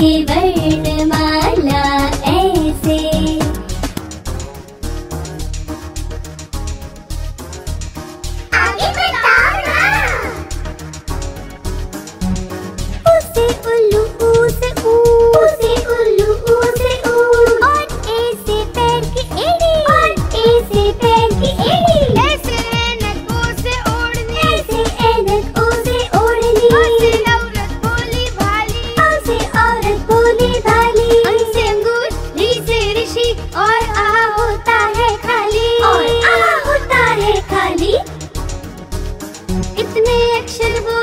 की बरना इतने अक्षर वो